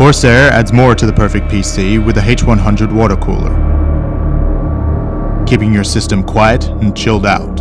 Corsair adds more to the perfect PC with a H100 water cooler, keeping your system quiet and chilled out.